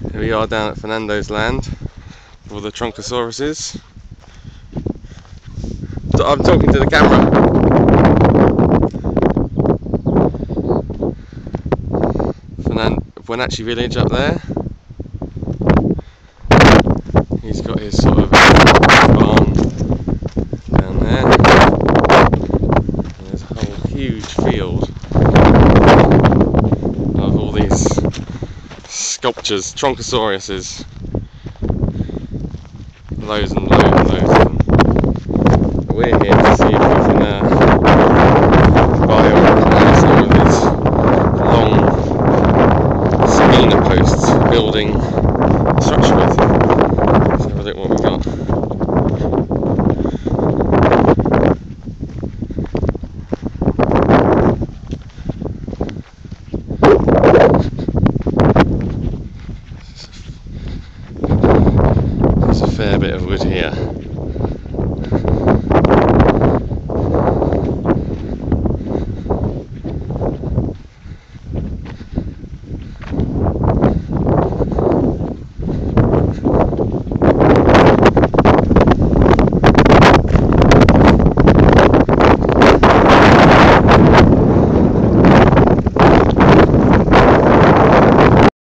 Here we are down at Fernando's land for the Troncosauruses. I'm talking to the camera. Fernan- Buenache village up there. He's got his sort of farm down there. And there's a whole huge field of all these sculptures, Troncosauruses. Loads and loads and loads of them. But we're here to see if we can uh, buy or some of these long Sabina posts building fair bit of wood here.